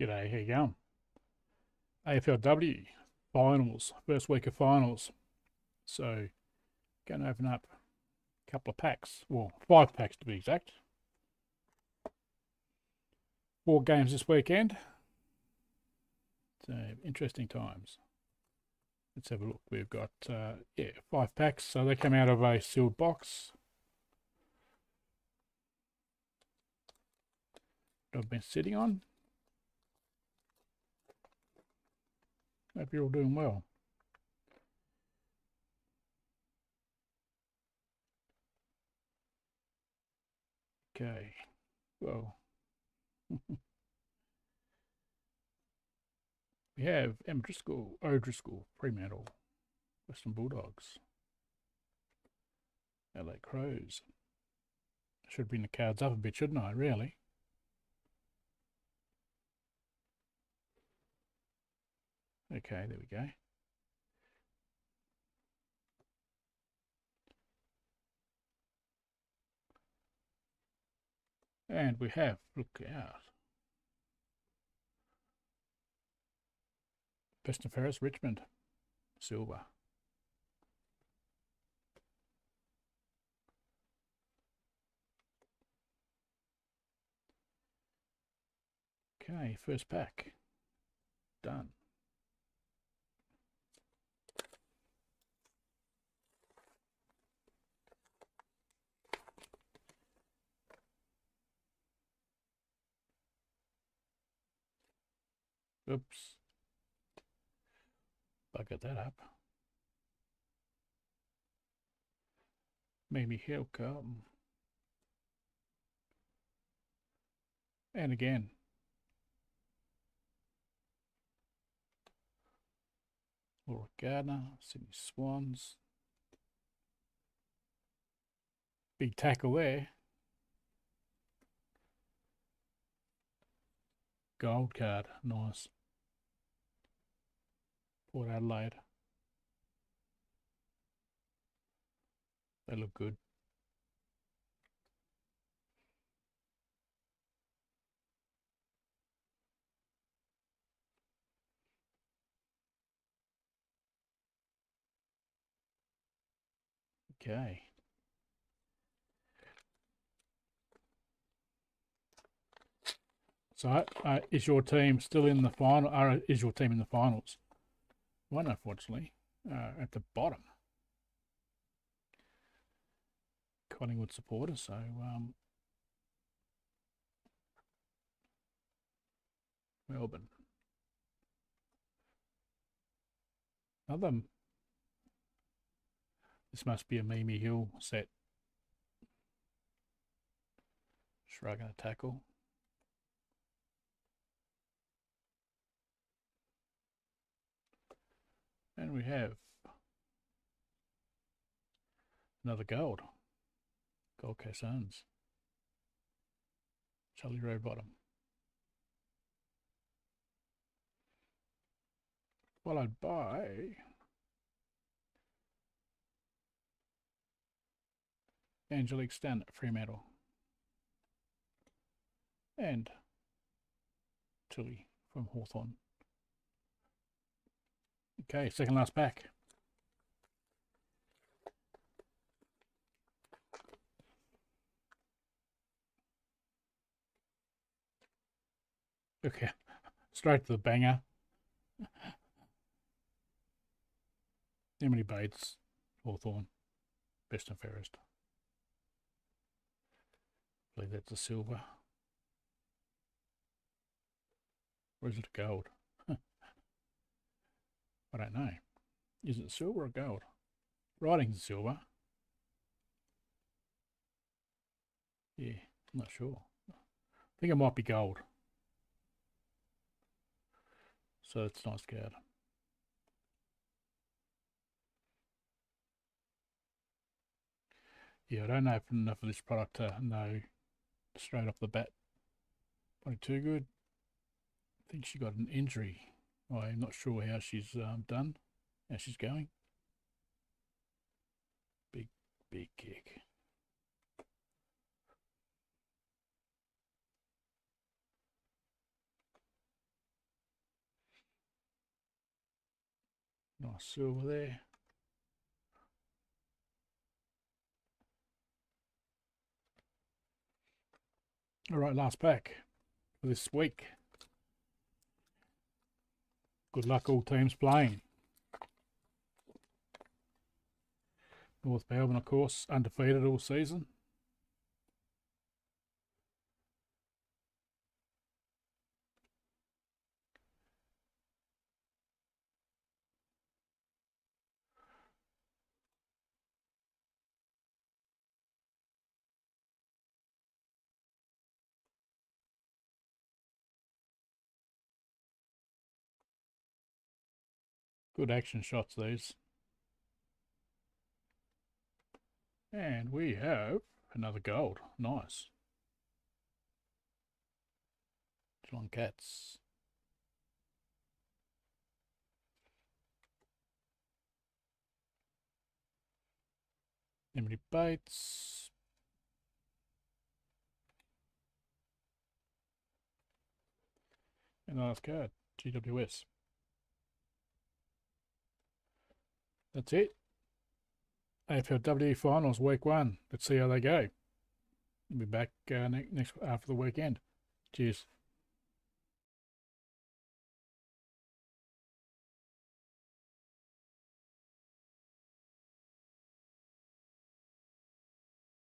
G'day, how you going? AFLW finals, first week of finals. So, going to open up a couple of packs, well, five packs to be exact. Four games this weekend. So, interesting times. Let's have a look. We've got, uh, yeah, five packs. So, they come out of a sealed box. I've been sitting on. Hope you're all doing well. Okay, well, we have M. Driscoll, O'Driscoll, Fremantle, Western Bulldogs, LA Crows. Should bring the cards up a bit, shouldn't I, really? Okay, there we go. And we have, look out. Preston Ferris, Richmond, silver. Okay, first pack. Done. Oops. Bugger that up. Maybe he'll come. And again. Laura Gardiner, Sydney Swans. Big tackle there. Gold card, nice. Port Adelaide. They look good. Okay. So, uh, is your team still in the final? Or uh, is your team in the finals? One, unfortunately, uh, at the bottom. Collingwood supporter, so um, Melbourne. Another. This must be a Mimi Hill set. Shrug and a tackle. And we have another gold. Gold Coast Suns. Charlie Rowbottom. Followed by Angelique Stan Fremantle. And Tilly from Hawthorn. Okay, second last pack. Okay, straight to the banger. Emily Bates, Hawthorn, best and fairest. I believe that's a silver. Is it gold? I don't know. Is it silver or gold? Writing's silver. Yeah, I'm not sure. I think it might be gold. So it's nice card. Yeah, I don't know enough of this product to know straight off the bat. Probably too good. I think she got an injury I'm not sure how she's um, done, how she's going. Big, big kick. Nice silver there. All right, last pack for this week. Good luck, all teams playing. North Melbourne, of course, undefeated all season. Good action shots, these. And we have another gold. Nice. Geelong Cats. Emily Bates. And the last card, GWS. That's it. AFLW finals week one. Let's see how they go. We'll be back uh, next after the weekend. Cheers.